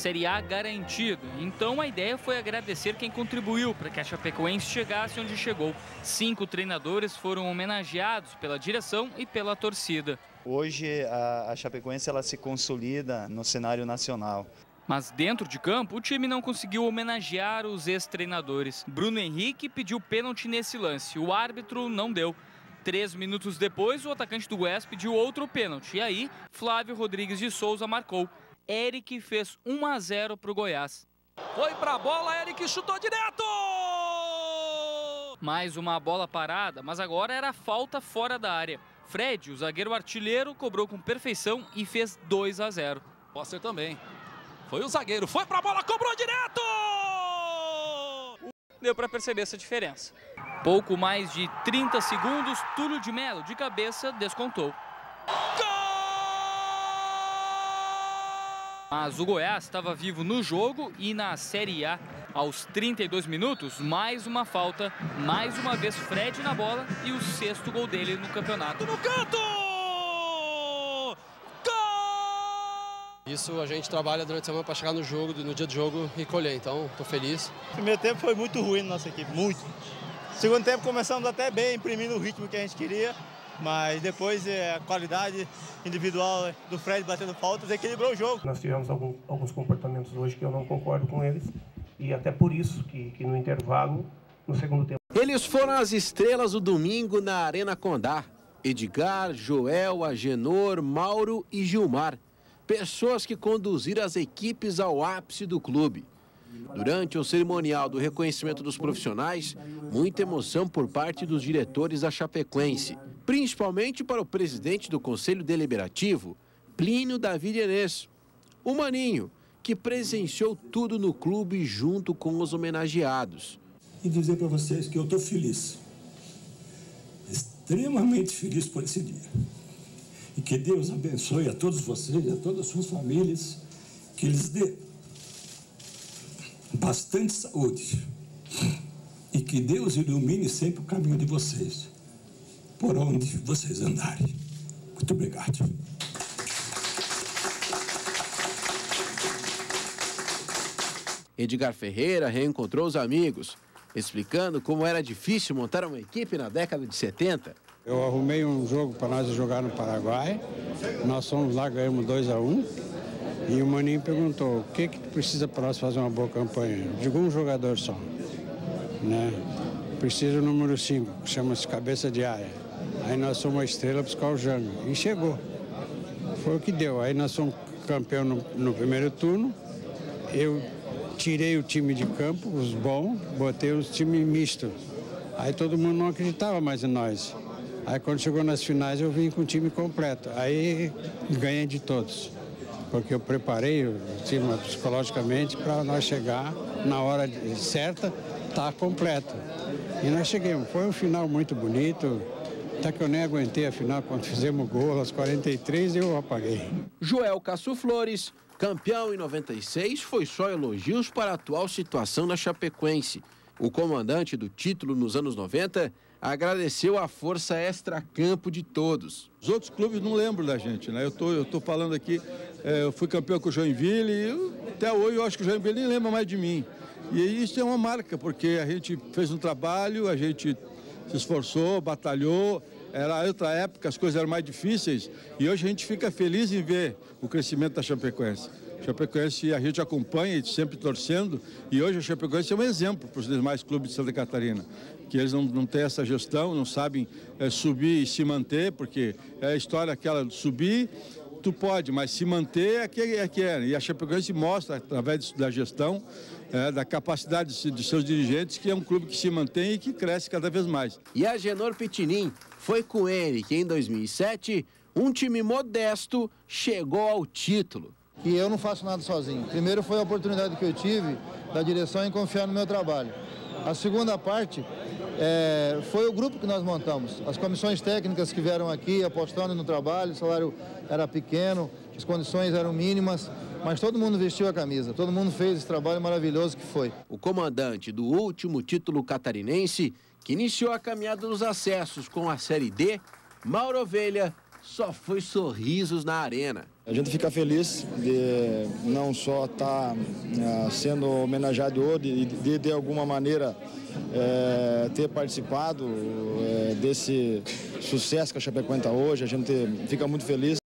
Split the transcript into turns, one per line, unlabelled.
Série A garantida. Então a ideia foi agradecer quem contribuiu para que a Chapecoense chegasse onde chegou. Cinco treinadores foram homenageados pela direção e pela torcida.
Hoje a, Chapecoense ela se consolida no cenário nacional.
Mas dentro de campo, o time não conseguiu homenagear os ex-treinadores. Bruno Henrique pediu pênalti nesse lance. O árbitro não deu. Três minutos depois, o atacante do Goiás pediu outro pênalti. E aí, Flávio Rodrigues de Souza marcou. Eric fez 1 a 0 para o Goiás.
Foi para a bola, Eric chutou direto!
Mais uma bola parada, mas agora era falta fora da área. Fred, o zagueiro artilheiro, cobrou com perfeição e fez 2 a 0.
Poster também. Foi o zagueiro, foi para a bola, cobrou direto!
Deu para perceber essa diferença. Pouco mais de 30 segundos, Túlio de Melo, de cabeça, descontou. Mas o Goiás estava vivo no jogo e na Série A. Aos 32 minutos, mais uma falta, mais uma vez Fred na bola e o sexto gol dele no campeonato.
No canto!
Isso a gente trabalha durante a semana para chegar no jogo, no dia do jogo e colher, então estou feliz.
O primeiro tempo foi muito ruim na nossa equipe, muito. Segundo tempo começamos até bem, imprimindo o ritmo que a gente queria, mas depois é, a qualidade individual do Fred batendo faltas equilibrou o jogo.
Nós tivemos algum, alguns comportamentos hoje que eu não concordo com eles e até por isso que, que no intervalo, no segundo tempo.
Eles foram as estrelas do domingo na Arena Condá. Edgar, Joel, Agenor, Mauro e Gilmar. Pessoas que conduziram as equipes ao ápice do clube. Durante o cerimonial do reconhecimento dos profissionais, muita emoção por parte dos diretores da Chapecoense, principalmente para o presidente do Conselho Deliberativo, Plínio David Enes, o Maninho, que presenciou tudo no clube junto com os homenageados.
E dizer para vocês que eu estou feliz, extremamente feliz por esse dia. E que Deus abençoe a todos vocês, a todas as suas famílias, que lhes dê bastante saúde e que Deus ilumine sempre o caminho de vocês, por onde vocês andarem. Muito obrigado.
Edgar Ferreira reencontrou os amigos, explicando como era difícil montar uma equipe na década de 70.
Eu arrumei um jogo para nós jogar no Paraguai. Nós fomos lá, ganhamos 2 a 1 um, E o Maninho perguntou, o que, que precisa para nós fazer uma boa campanha? Digo, um jogador só. Né? Precisa o número 5, que chama-se cabeça de área. Aí nós uma estrela buscar o Jango. E chegou. Foi o que deu. Aí nós somos campeão no, no primeiro turno. Eu tirei o time de campo, os bons, botei os times mistos. Aí todo mundo não acreditava mais em nós. Aí quando chegou nas finais eu vim com o time completo. Aí ganhei de todos. Porque eu preparei o time psicologicamente para nós chegar na hora certa, tá completo. E nós chegamos. Foi um final muito bonito. Até que eu nem aguentei a final quando fizemos gol aos 43 eu apaguei.
Joel Caço Flores, campeão em 96, foi só elogios para a atual situação da Chapecoense. O comandante do título nos anos 90 agradeceu a força extra-campo de todos.
Os outros clubes não lembram da gente, né? Eu tô, eu tô falando aqui, é, eu fui campeão com o Joinville e eu, até hoje eu acho que o Joinville nem lembra mais de mim. E isso é uma marca, porque a gente fez um trabalho, a gente se esforçou, batalhou, era outra época, as coisas eram mais difíceis. E hoje a gente fica feliz em ver o crescimento da Chapecoense. Chapecoense a gente acompanha sempre torcendo. E hoje a Chapecoense é um exemplo para os demais clubes de Santa Catarina, que eles não, não têm essa gestão, não sabem é, subir e se manter, porque é a história aquela de subir, tu pode, mas se manter é que é. Que é. E a Chapecoense mostra, através da gestão, é, da capacidade de, de, seus dirigentes, que é um clube que se mantém e que cresce cada vez mais.
E a Genor Pitinin foi com ele que em 2007 um time modesto chegou ao título.
E eu não faço nada sozinho. Primeiro foi a oportunidade que eu tive da direção em confiar no meu trabalho. A segunda parte é, foi o grupo que nós montamos. As comissões técnicas que vieram aqui apostando no trabalho, o salário era pequeno, as condições eram mínimas, mas todo mundo vestiu a camisa, todo mundo fez esse trabalho maravilhoso que foi.
O comandante do último título catarinense, que iniciou a caminhada dos acessos com a Série D, Mauro Ovelha, só foi sorrisos na arena.
A gente fica feliz de não só estar tá, sendo homenageado hoje, de, de alguma maneira é, ter participado é, desse sucesso que a Chapecoense está hoje. A gente fica muito feliz.